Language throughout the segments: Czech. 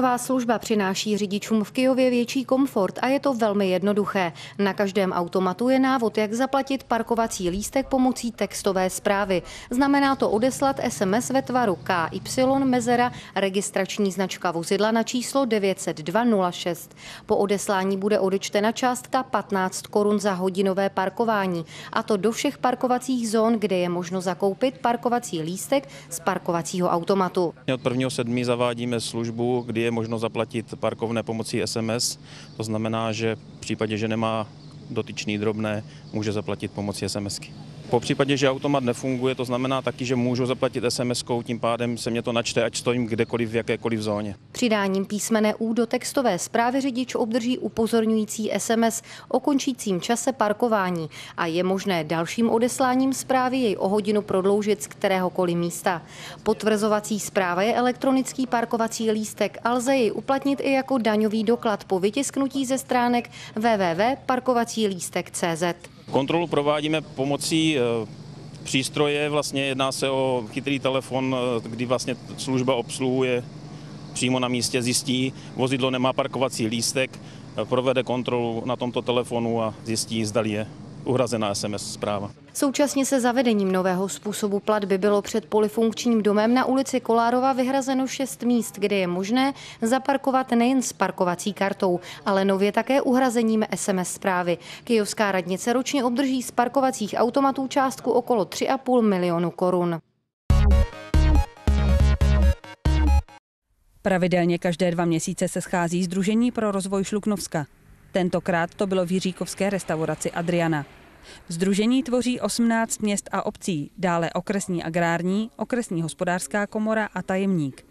Nová služba přináší řidičům v Kijově větší komfort a je to velmi jednoduché. Na každém automatu je návod, jak zaplatit parkovací lístek pomocí textové zprávy. Znamená to odeslat SMS ve tvaru KY mezera registrační značka vozidla na číslo 90206. Po odeslání bude odečtena částka 15 korun za hodinové parkování a to do všech parkovacích zón, kde je možno zakoupit parkovací lístek z parkovacího automatu. Od 1.7. zavádíme službu, kdy je možno zaplatit parkovné pomocí SMS. To znamená, že v případě, že nemá dotyčný drobné, může zaplatit pomocí SMSky. Po případě, že automat nefunguje, to znamená taky, že můžu zaplatit SMS-kou, tím pádem se mě to načte, ať stojím kdekoliv v jakékoliv zóně. Přidáním písmene U do textové zprávy řidič obdrží upozorňující SMS o končícím čase parkování a je možné dalším odesláním zprávy jej o hodinu prodloužit z kteréhokoliv místa. Potvrzovací zpráva je elektronický parkovací lístek a lze jej uplatnit i jako daňový doklad po vytisknutí ze stránek www.parkovacílístek.cz. Kontrolu provádíme pomocí eh, přístroje, vlastně jedná se o chytrý telefon, eh, kdy vlastně služba obsluhuje přímo na místě, zjistí, vozidlo nemá parkovací lístek, eh, provede kontrolu na tomto telefonu a zjistí, zda je uhrazená SMS zpráva. Současně se zavedením nového způsobu platby bylo před polifunkčním domem na ulici Kolárova vyhrazeno šest míst, kde je možné zaparkovat nejen s parkovací kartou, ale nově také uhrazením SMS zprávy. Kijovská radnice ročně obdrží z parkovacích automatů částku okolo 3,5 milionu korun. Pravidelně každé dva měsíce se schází Združení pro rozvoj Šluknovska. Tentokrát to bylo v Jiříkovské restauraci Adriana. Združení tvoří 18 měst a obcí, dále okresní agrární, okresní hospodářská komora a tajemník.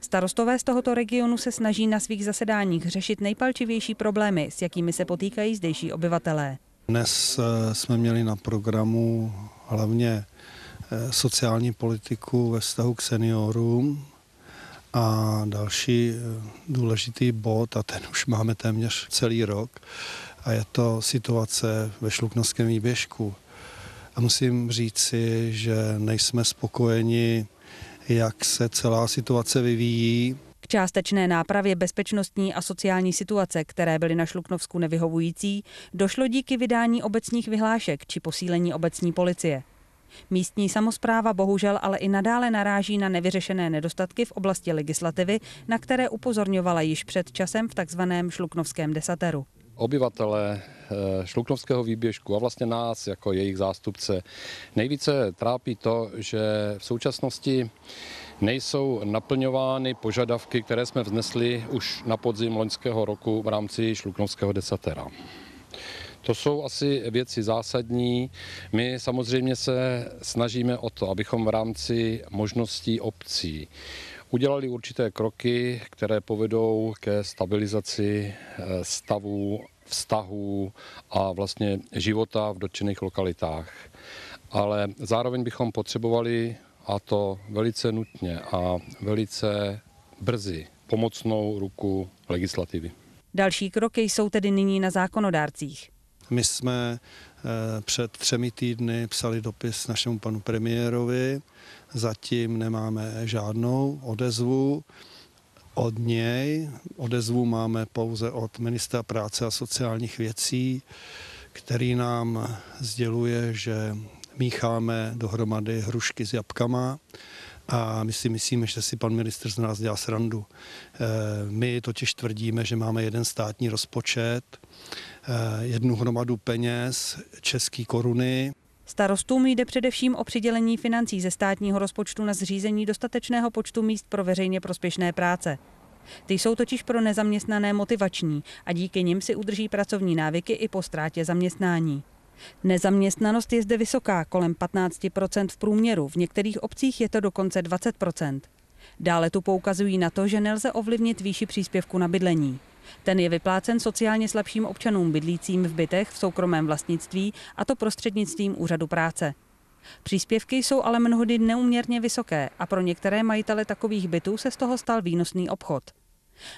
Starostové z tohoto regionu se snaží na svých zasedáních řešit nejpalčivější problémy, s jakými se potýkají zdejší obyvatelé. Dnes eh, jsme měli na programu hlavně eh, sociální politiku ve vztahu k seniorům, a další eh, důležitý bod, a ten už máme téměř celý rok, a je to situace ve Šluknovském výběžku. A musím říci, že nejsme spokojeni, jak se celá situace vyvíjí. K částečné nápravě bezpečnostní a sociální situace, které byly na Šluknovsku nevyhovující, došlo díky vydání obecních vyhlášek či posílení obecní policie. Místní samozpráva bohužel ale i nadále naráží na nevyřešené nedostatky v oblasti legislativy, na které upozorňovala již před časem v takzvaném šluknovském desateru obyvatele eh, Šluknovského výběžku a vlastně nás jako jejich zástupce nejvíce trápí to, že v současnosti nejsou naplňovány požadavky, které jsme vznesli už na podzim loňského roku v rámci Šluknovského desatera. To jsou asi věci zásadní. My samozřejmě se snažíme o to, abychom v rámci možností obcí udělali určité kroky, které povedou ke stabilizaci eh, stavu vztahů a vlastně života v dotčených lokalitách. Ale zároveň bychom potřebovali, a to velice nutně a velice brzy, pomocnou ruku legislativy. Další kroky jsou tedy nyní na zákonodárcích. My jsme eh, před třemi týdny psali dopis našemu panu premiérovi. Zatím nemáme žádnou odezvu od něj. Odezvu máme pouze od ministra práce a sociálních věcí, který nám sděluje, že mícháme dohromady hrušky s jabkama a my si myslíme, že si pan ministr z nás dělá srandu. Eh, my totiž tvrdíme, že máme jeden státní rozpočet, eh, jednu hromadu peněz, české koruny. Starostům jde především o přidělení financí ze státního rozpočtu na zřízení dostatečného počtu míst pro veřejně prospěšné práce. Ty jsou totiž pro nezaměstnané motivační a díky nim si udrží pracovní návyky i po ztrátě zaměstnání. Nezaměstnanost je zde vysoká, kolem 15% v průměru, v některých obcích je to dokonce 20% Dále tu poukazují na to, že nelze ovlivnit výši příspěvku na bydlení. Ten je vyplácen sociálně slabším občanům bydlícím v bytech v soukromém vlastnictví a to prostřednictvím úřadu práce. Příspěvky jsou ale mnohdy neuměrně vysoké a pro některé majitele takových bytů se z toho stal výnosný obchod.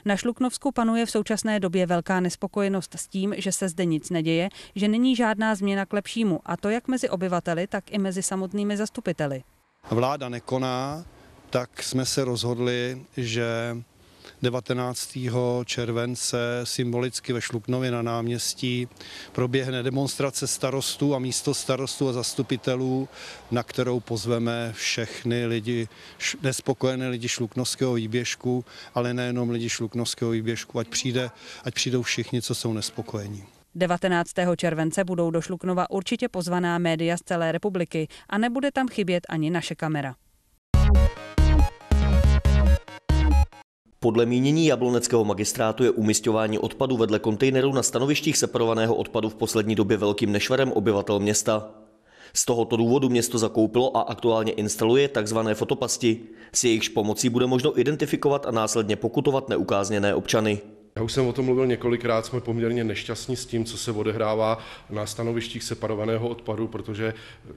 Na Šluknovsku panuje v současné době velká nespokojenost s tím, že se zde nic neděje, že není žádná změna k lepšímu, a to jak mezi obyvateli, tak i mezi samotnými zastupiteli. Vláda nekoná, tak jsme se rozhodli, že 19. července symbolicky ve Šluknově na náměstí proběhne demonstrace starostů a místo starostů a zastupitelů, na kterou pozveme všechny lidi, nespokojené lidi Šluknovského výběžku, ale nejenom lidi Šluknovského výběžku, ať, přijde, ať přijdou všichni, co jsou nespokojení. 19. července budou do Šluknova určitě pozvaná média z celé republiky a nebude tam chybět ani naše kamera. Podle mínění jabloneckého magistrátu je umistování odpadu vedle kontejnerů na stanovištích separovaného odpadu v poslední době velkým nešvarem obyvatel města. Z tohoto důvodu město zakoupilo a aktuálně instaluje tzv. fotopasti. S jejichž pomocí bude možno identifikovat a následně pokutovat neukázněné občany. Já už jsem o tom mluvil několikrát, jsme poměrně nešťastní s tím, co se odehrává na stanovištích separovaného odpadu, protože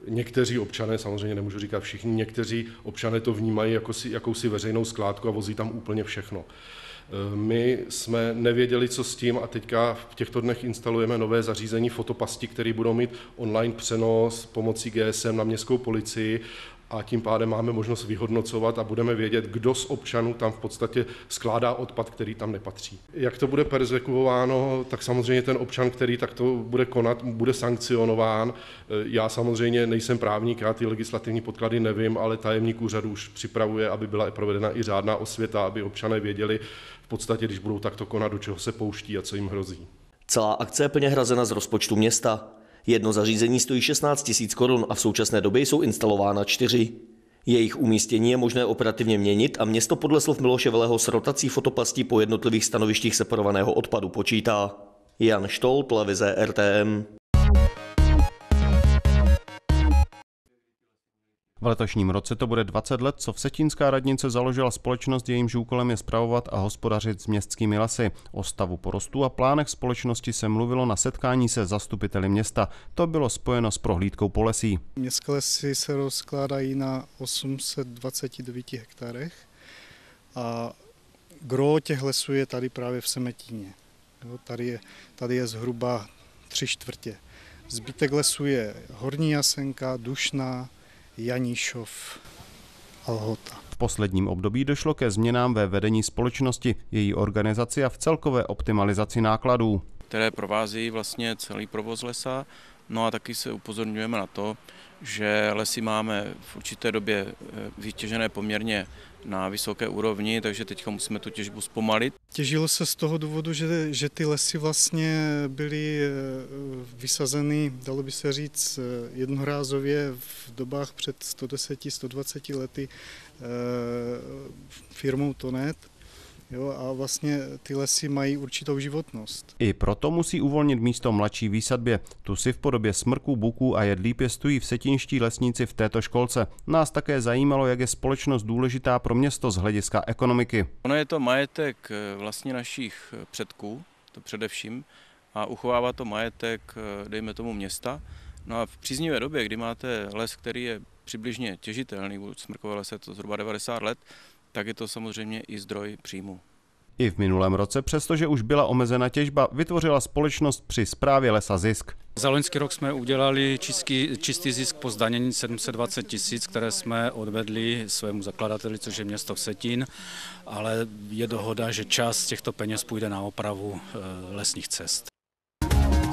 někteří občané, samozřejmě nemůžu říkat všichni, někteří občané to vnímají jako si, jakousi veřejnou skládku a vozí tam úplně všechno. My jsme nevěděli, co s tím a teďka v těchto dnech instalujeme nové zařízení fotopasti, které budou mít online přenos pomocí GSM na městskou policii a tím pádem máme možnost vyhodnocovat a budeme vědět, kdo z občanů tam v podstatě skládá odpad, který tam nepatří. Jak to bude perzekuováno, tak samozřejmě ten občan, který takto bude konat, bude sankcionován. Já samozřejmě nejsem právník, já ty legislativní podklady nevím, ale tajemník úřadu už připravuje, aby byla provedena i řádná osvěta, aby občané věděli v podstatě, když budou takto konat, do čeho se pouští a co jim hrozí. Celá akce je plně hrazena z rozpočtu města. Jedno zařízení stojí 16 000 korun a v současné době jsou instalována čtyři. Jejich umístění je možné operativně měnit a město podle slov Miloše Veleho s rotací fotoplastí po jednotlivých stanovištích separovaného odpadu počítá. Jan Štol, televize RTM. V letošním roce to bude 20 let, co Vsetínská radnice založila společnost, jejímž úkolem je spravovat a hospodařit s městskými lesy. O stavu porostu a plánech společnosti se mluvilo na setkání se zastupiteli města. To bylo spojeno s prohlídkou po lesí. Městské lesy se rozkládají na 829 hektarech a gro těch lesů je tady právě v Semetíně. Jo, tady, je, tady je zhruba tři čtvrtě. Zbytek lesů je Horní Jasenka, Dušná, Janíšov a Lhota. V posledním období došlo ke změnám ve vedení společnosti, její organizaci a v celkové optimalizaci nákladů. Které provází vlastně celý provoz lesa. No a taky se upozorňujeme na to, že lesy máme v určité době eh, vytěžené poměrně na vysoké úrovni, takže teď musíme tu těžbu zpomalit. Těžilo se z toho důvodu, že, že ty lesy vlastně byly eh, vysazeny, dalo by se říct, eh, jednorázově v dobách před 110-120 lety firmou Tonet Jo, a vlastně ty lesy mají určitou životnost. I proto musí uvolnit místo mladší výsadbě. Tu si v podobě smrků, buků a jedlí pěstují v setinští lesníci v této školce. Nás také zajímalo, jak je společnost důležitá pro město z hlediska ekonomiky. Ono je to majetek eh, vlastně našich eh, předků, to především, a uchovává to majetek, eh, dejme tomu, města. No a v příznivé době, kdy máte les, který je přibližně těžitelný, smrkové lese to zhruba 90 let, tak je to samozřejmě i zdroj příjmu. I v minulém roce, přestože už byla omezena těžba, vytvořila společnost při správě lesa zisk. Za loňský rok jsme udělali čistý, čistý zisk po zdanění 720 tisíc, které jsme odvedli svému zakladateli, což je město Vsetín, ale je dohoda, že část těchto peněz půjde na opravu eh, lesních cest.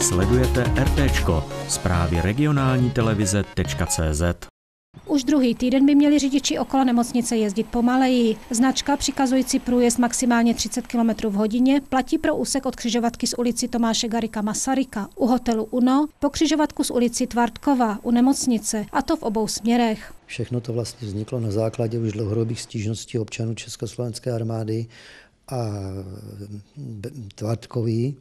Sledujete RTčko, zprávy regionální televize.cz. Už druhý týden by měli řidiči okolo nemocnice jezdit pomaleji. Značka přikazující průjezd maximálně 30 km v hodině platí pro úsek od křižovatky z ulici Tomáše Garika Masaryka, u hotelu Uno, po křižovatku z ulici Tvartkova, u nemocnice, a to v obou směrech. Všechno to vlastně vzniklo na základě už dlouhodobých stížností občanů Československé armády a Tvartkový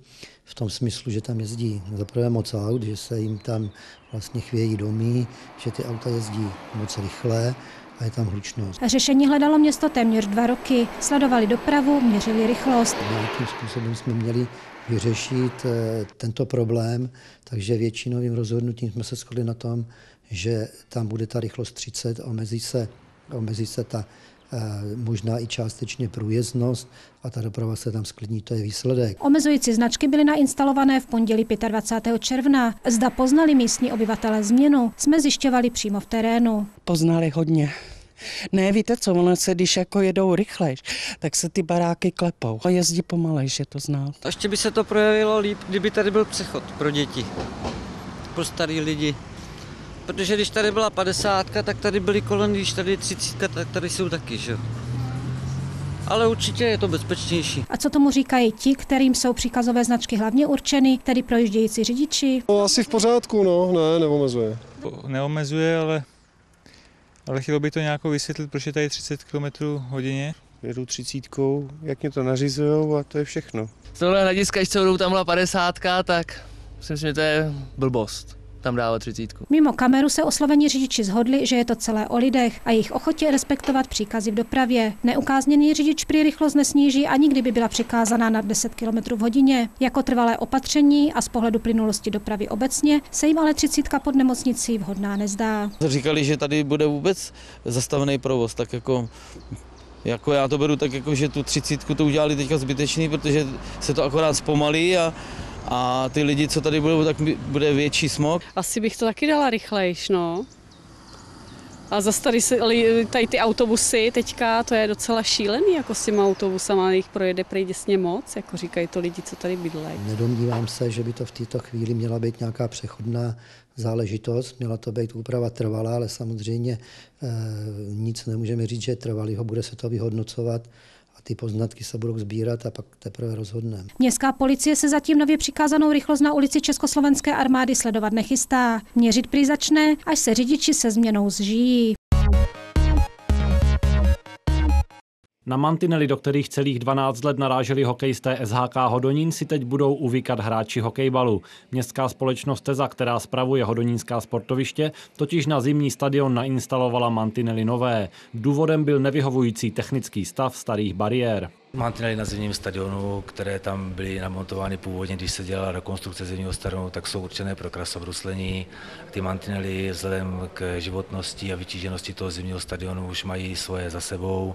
v tom smyslu, že tam jezdí za prvé moc aut, že se jim tam vlastně chvějí domy, že ty auta jezdí moc rychle a je tam hlučnost. Řešení hledalo město téměř dva roky. Sledovali dopravu, měřili rychlost. Nějakým způsobem jsme měli vyřešit eh, tento problém, takže většinovým rozhodnutím jsme se shodli na tom, že tam bude ta rychlost 30, omezí se, omezí se ta možná i částečně průjezdnost a ta doprava se tam sklidní, to je výsledek. Omezující značky byly nainstalované v pondělí 25. června. Zda poznali místní obyvatele změnu, jsme zjišťovali přímo v terénu. Poznali hodně. Ne, víte co, ono se, když jako jedou rychlejš, tak se ty baráky klepou a jezdí pomalejš, je to znát. Ještě by se to projevilo líp, kdyby tady byl přechod pro děti, pro starý lidi. Protože když tady byla padesátka, tak tady byly kolem, když tady je třicítka, tak tady jsou taky, že ale určitě je to bezpečnější. A co tomu říkají ti, kterým jsou příkazové značky hlavně určeny, tedy projíždějící řidiči? No, asi v pořádku, no, ne, neomezuje. Neomezuje, ale, ale chtělo by to nějak vysvětlit, proč je tady 30 km hodině. Jedu třicítkou, jak mě to nařizují a to je všechno. Z tohle hlediska, když jsou tam byla 50, tak myslím, že to je blbost tam dávat třicítku. Mimo kameru se oslovení řidiči zhodli, že je to celé o lidech a jejich ochotě respektovat příkazy v dopravě. Neukázněný řidič při rychlost nesníží ani kdyby byla přikázaná na 10 km v hodině. Jako trvalé opatření a z pohledu plynulosti dopravy obecně se jim ale třicítka pod nemocnicí vhodná nezdá. Říkali, že tady bude vůbec zastavený provoz, tak jako jako já to beru tak, jako, že tu třicítku to udělali teďka zbytečný, protože se to akorát zpomalí a a ty lidi, co tady budou, tak bude větší smog. Asi bych to taky dala rychlejš, no. A zase tady, se, tady ty autobusy teďka, to je docela šílený, jako s těma autobusama, jich projede prej děsně moc, jako říkají to lidi, co tady bydlejí. Nedomnívám se, že by to v této chvíli měla být nějaká přechodná záležitost, měla to být úprava trvalá, ale samozřejmě e, nic nemůžeme říct, že trvalý ho bude se to vyhodnocovat ty poznatky se budou sbírat a pak teprve rozhodneme. Městská policie se zatím nově přikázanou rychlost na ulici Československé armády sledovat nechystá. Měřit prý začne, až se řidiči se změnou zžijí. Na mantinely, do kterých celých 12 let naráželi hokejisté SHK Hodonín, si teď budou uvíkat hráči hokejbalu. Městská společnost Teza, která spravuje hodonínská sportoviště, totiž na zimní stadion nainstalovala mantinely nové. Důvodem byl nevyhovující technický stav starých bariér. Mantinely na zimním stadionu, které tam byly namontovány původně, když se dělala rekonstrukce zimního stadionu, tak jsou určené pro krasobruslení. Ty mantinely vzhledem k životnosti a vytíženosti toho zimního stadionu už mají svoje za sebou.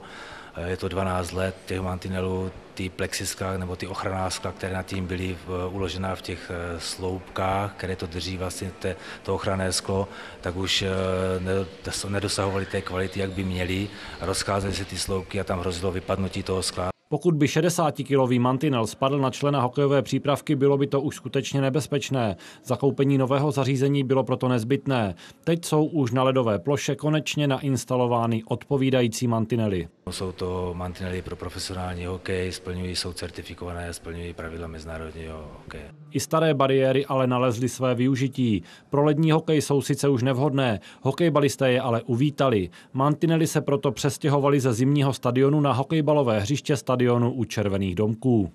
Je to 12 let těch mantinelů, ty plexiskla nebo ty ochranářskla, které na tím byly uložená v těch eh, sloupkách, které to drží vlastně te, to ochranné sklo, tak už eh, nedosahovaly té kvality, jak by měly. Rozcházely se ty sloupky a tam hrozilo vypadnutí toho skla. Pokud by 60-kilový mantinel spadl na člena hokejové přípravky, bylo by to už skutečně nebezpečné. Zakoupení nového zařízení bylo proto nezbytné. Teď jsou už na ledové ploše konečně nainstalovány odpovídající mantinely. Jsou to mantinely pro profesionální hokej, splňují, jsou certifikované, splňují pravidla mezinárodního hokeje. I staré bariéry ale nalezly své využití. Pro lední hokej jsou sice už nevhodné, hokejbalisté je ale uvítali. Mantinely se proto přestěhovali ze zimního stadionu na hokejbalové hřiště stadionu u Červených domků.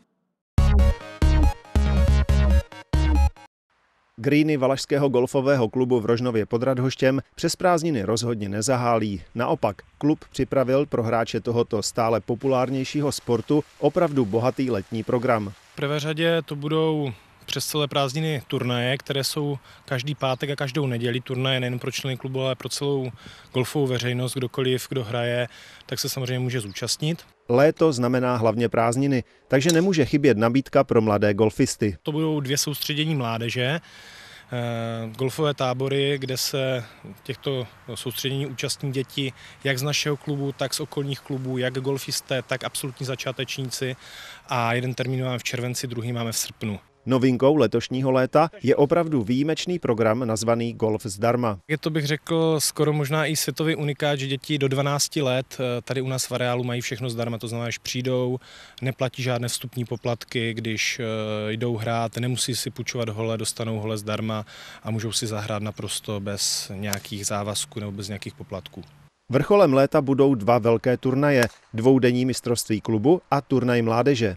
Greeny Valašského golfového klubu v Rožnově pod Radhoštěm přes prázdniny rozhodně nezahálí. Naopak, klub připravil pro hráče tohoto stále populárnějšího sportu opravdu bohatý letní program. V prvé řadě to budou přes celé prázdniny turnaje, které jsou každý pátek a každou neděli turnaje nejen pro členy klubu, ale pro celou golfovou veřejnost, kdokoliv, kdo hraje, tak se samozřejmě může zúčastnit. Léto znamená hlavně prázdniny, takže nemůže chybět nabídka pro mladé golfisty. To budou dvě soustředění mládeže, eh, golfové tábory, kde se těchto soustředění účastní děti jak z našeho klubu, tak z okolních klubů, jak golfisté, tak absolutní začátečníci a jeden termín máme v červenci, druhý máme v srpnu. Novinkou letošního léta je opravdu výjimečný program nazvaný Golf zdarma. Je to bych řekl skoro možná i světový unikát, že děti do 12 let eh, tady u nás v areálu mají všechno zdarma, to znamená, že přijdou, neplatí žádné vstupní poplatky, když eh, jdou hrát, nemusí si půjčovat hole, dostanou hole zdarma a můžou si zahrát naprosto bez nějakých závazků nebo bez nějakých poplatků. Vrcholem léta budou dva velké turnaje, dvoudenní mistrovství klubu a turnaj mládeže.